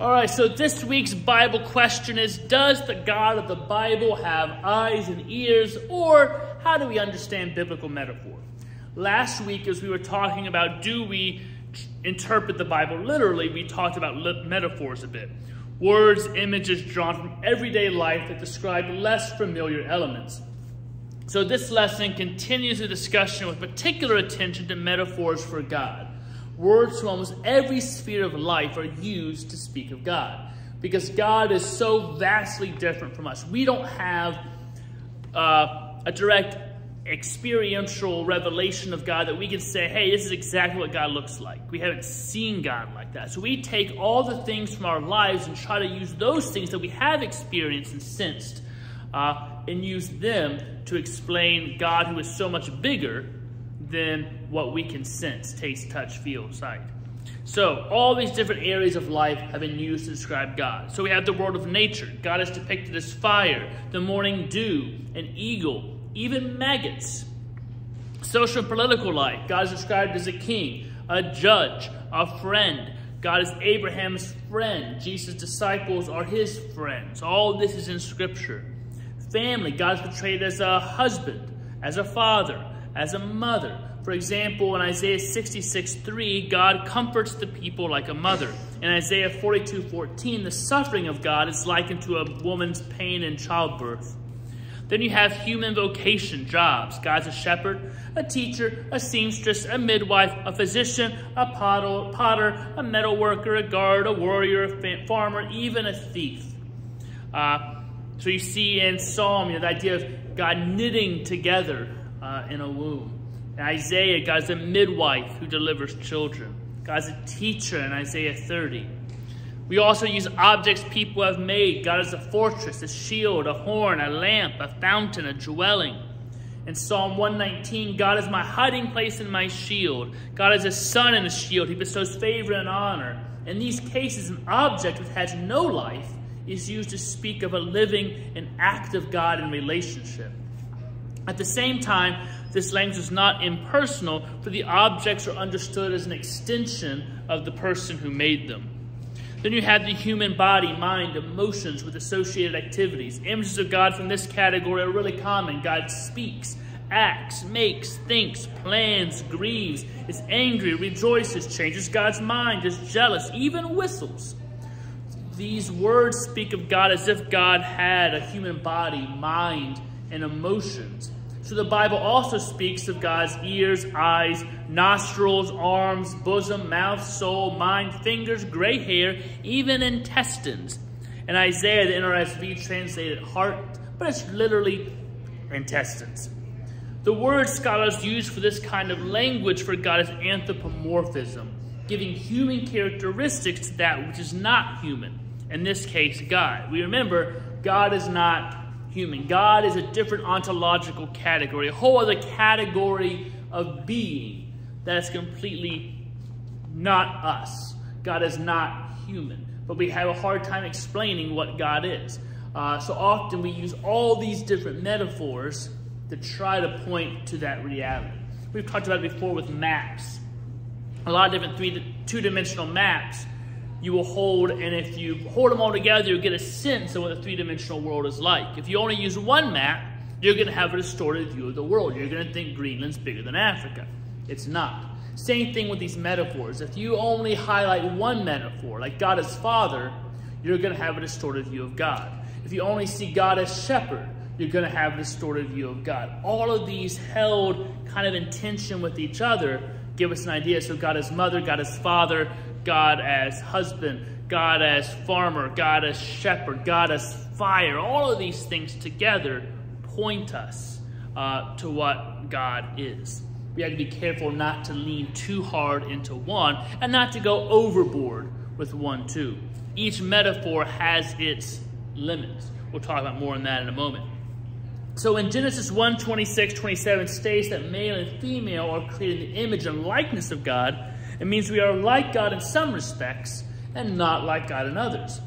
All right, so this week's Bible question is Does the God of the Bible have eyes and ears, or how do we understand biblical metaphor? Last week, as we were talking about do we interpret the Bible literally, we talked about metaphors a bit. Words, images drawn from everyday life that describe less familiar elements. So, this lesson continues the discussion with particular attention to metaphors for God. Words from almost every sphere of life are used to speak of God because God is so vastly different from us. We don't have uh, a direct experiential revelation of God that we can say, hey, this is exactly what God looks like. We haven't seen God like that. So we take all the things from our lives and try to use those things that we have experienced and sensed uh, and use them to explain God who is so much bigger than what we can sense, taste, touch, feel, sight. So, all these different areas of life have been used to describe God. So, we have the world of nature. God is depicted as fire, the morning dew, an eagle, even maggots. Social and political life. God is described as a king, a judge, a friend. God is Abraham's friend. Jesus' disciples are his friends. All this is in Scripture. Family. God is portrayed as a husband, as a father, as a mother. For example, in Isaiah 66, 3, God comforts the people like a mother. In Isaiah 42, 14, the suffering of God is likened to a woman's pain in childbirth. Then you have human vocation, jobs. God's a shepherd, a teacher, a seamstress, a midwife, a physician, a potter, a metal worker, a guard, a warrior, a farmer, even a thief. Uh, so you see in Psalm you know, the idea of God knitting together uh, in a womb. In Isaiah, God's a midwife who delivers children. God's a teacher in Isaiah 30. We also use objects people have made. God is a fortress, a shield, a horn, a lamp, a fountain, a dwelling. In Psalm 119, God is my hiding place and my shield. God is a sun and a shield. He bestows favor and honor. In these cases, an object which has no life is used to speak of a living and active God in relationship. At the same time, this language is not impersonal, for the objects are understood as an extension of the person who made them. Then you have the human body, mind, emotions with associated activities. Images of God from this category are really common. God speaks, acts, makes, thinks, plans, grieves, is angry, rejoices, changes God's mind, is jealous, even whistles. These words speak of God as if God had a human body, mind, and emotions. So the Bible also speaks of God's ears, eyes, nostrils, arms, bosom, mouth, soul, mind, fingers, gray hair, even intestines. In Isaiah, the NRSV translated heart, but it's literally intestines. The word scholars use for this kind of language for God is anthropomorphism, giving human characteristics to that which is not human, in this case, God. We remember God is not human. God is a different ontological category, a whole other category of being that is completely not us. God is not human, but we have a hard time explaining what God is. Uh, so often we use all these different metaphors to try to point to that reality. We've talked about it before with maps. A lot of different three, two-dimensional maps you will hold, and if you hold them all together, you'll get a sense of what the three-dimensional world is like. If you only use one map, you're going to have a distorted view of the world. You're going to think Greenland's bigger than Africa. It's not. Same thing with these metaphors. If you only highlight one metaphor, like God as Father, you're going to have a distorted view of God. If you only see God as Shepherd, you're going to have a distorted view of God. All of these held kind of in tension with each other give us an idea. So God as Mother, God as Father, God as husband, God as farmer, God as shepherd, God as fire. All of these things together point us uh, to what God is. We have to be careful not to lean too hard into one and not to go overboard with one too. Each metaphor has its limits. We'll talk about more on that in a moment. So in Genesis 1, 26, 27 states that male and female are created in the image and likeness of God, it means we are like God in some respects and not like God in others.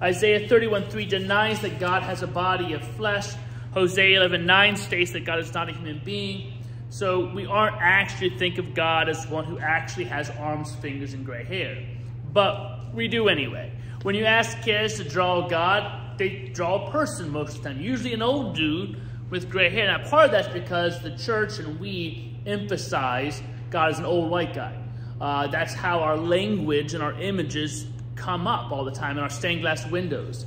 Isaiah 31:3 denies that God has a body of flesh. Hosea 11:9 states that God is not a human being. So we aren't actually think of God as one who actually has arms, fingers, and gray hair. But we do anyway. When you ask kids to draw God, they draw a person most of the time, usually an old dude with gray hair. Now, part of that's because the church and we emphasize God as an old white guy. Uh, that's how our language and our images come up all the time in our stained glass windows.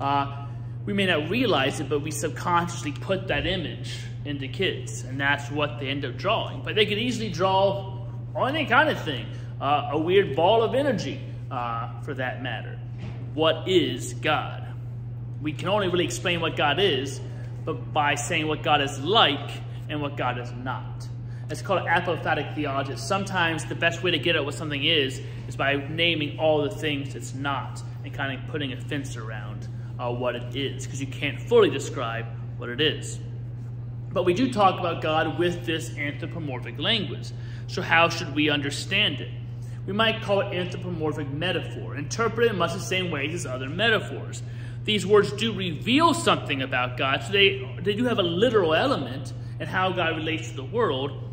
Uh, we may not realize it, but we subconsciously put that image into kids, and that's what they end up drawing. But they could easily draw any kind of thing, uh, a weird ball of energy, uh, for that matter. What is God? We can only really explain what God is, but by saying what God is like and what God is not. It's called apophatic theology. Sometimes the best way to get at what something is is by naming all the things it's not and kind of putting a fence around uh, what it is because you can't fully describe what it is. But we do talk about God with this anthropomorphic language. So how should we understand it? We might call it anthropomorphic metaphor, interpreted in much the same ways as other metaphors. These words do reveal something about God, so they, they do have a literal element in how God relates to the world,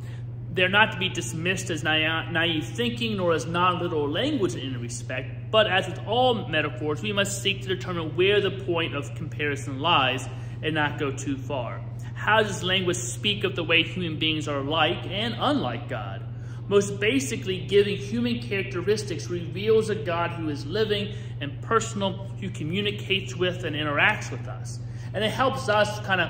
they're not to be dismissed as naive thinking nor as non-literal language in any respect, but as with all metaphors, we must seek to determine where the point of comparison lies and not go too far. How does language speak of the way human beings are like and unlike God? Most basically, giving human characteristics reveals a God who is living and personal, who communicates with and interacts with us. And it helps us kind of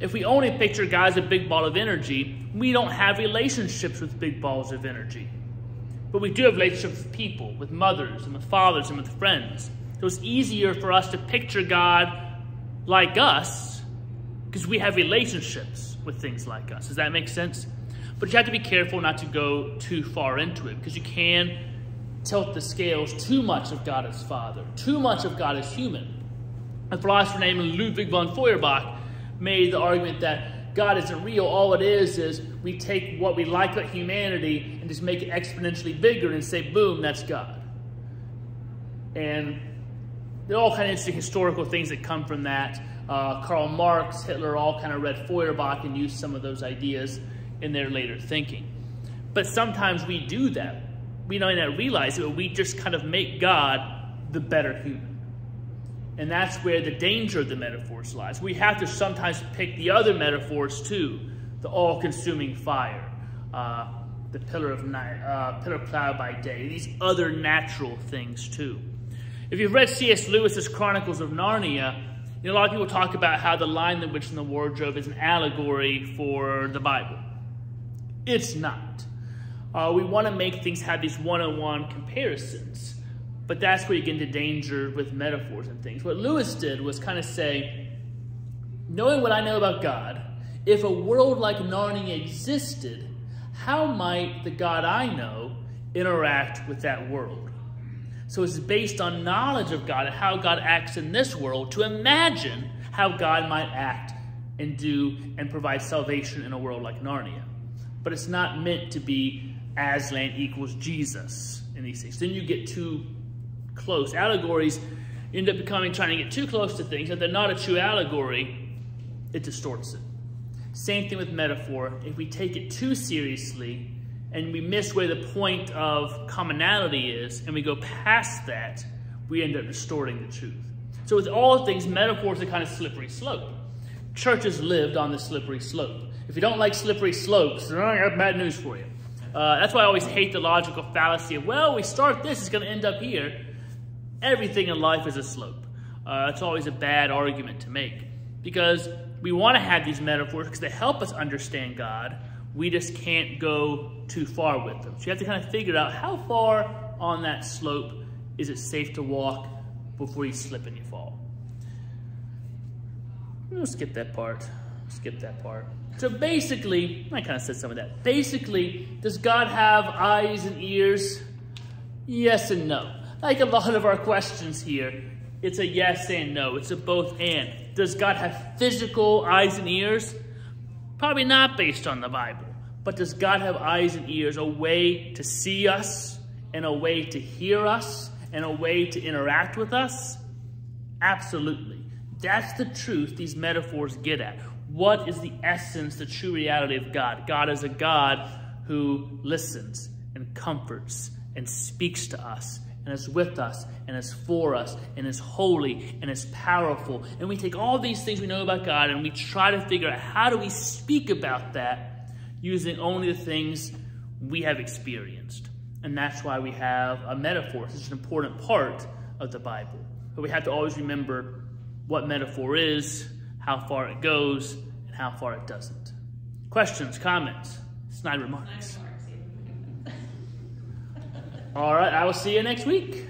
if we only picture God as a big ball of energy, we don't have relationships with big balls of energy. But we do have relationships with people, with mothers and with fathers and with friends. So it's easier for us to picture God like us because we have relationships with things like us. Does that make sense? But you have to be careful not to go too far into it because you can tilt the scales too much of God as Father, too much of God as human. A philosopher named Ludwig von Feuerbach made the argument that God isn't real. All it is is we take what we like about humanity and just make it exponentially bigger and say, boom, that's God. And there are all kind of interesting historical things that come from that. Uh, Karl Marx, Hitler all kind of read Feuerbach and used some of those ideas in their later thinking. But sometimes we do that. We don't even realize it, but we just kind of make God the better human. And that's where the danger of the metaphors lies. We have to sometimes pick the other metaphors too. The all-consuming fire, uh, the pillar of night, uh, pillar cloud by day, these other natural things too. If you've read C.S. Lewis's Chronicles of Narnia, you know, a lot of people talk about how the Lion, the Witch, and the Wardrobe is an allegory for the Bible. It's not. Uh, we want to make things have these one-on-one -on -one comparisons. But that's where you get into danger with metaphors and things. What Lewis did was kind of say, knowing what I know about God, if a world like Narnia existed, how might the God I know interact with that world? So it's based on knowledge of God and how God acts in this world to imagine how God might act and do and provide salvation in a world like Narnia. But it's not meant to be Aslan equals Jesus in these things. Then you get too close. Allegories end up becoming trying to get too close to things. If they're not a true allegory, it distorts it. Same thing with metaphor. If we take it too seriously and we miss where the point of commonality is and we go past that, we end up distorting the truth. So with all things, metaphors are kind of slippery slope. Churches lived on the slippery slope. If you don't like slippery slopes, I have bad news for you. Uh, that's why I always hate the logical fallacy of, well, we start this, it's going to end up here. Everything in life is a slope. Uh, it's always a bad argument to make because we want to have these metaphors because they help us understand God. We just can't go too far with them. So you have to kind of figure out how far on that slope is it safe to walk before you slip and you fall. We'll skip that part. Skip that part. So basically, I kind of said some of that. Basically, does God have eyes and ears? Yes and no. Like a lot of our questions here, it's a yes and no. It's a both and. Does God have physical eyes and ears? Probably not based on the Bible. But does God have eyes and ears, a way to see us, and a way to hear us, and a way to interact with us? Absolutely. That's the truth these metaphors get at. What is the essence, the true reality of God? God is a God who listens and comforts and speaks to us and is with us and is for us and is holy and is powerful. And we take all these things we know about God and we try to figure out how do we speak about that using only the things we have experienced. And that's why we have a metaphor. It's an important part of the Bible. But we have to always remember what metaphor is, how far it goes, and how far it doesn't. Questions, comments, snide remarks. All right, I will see you next week.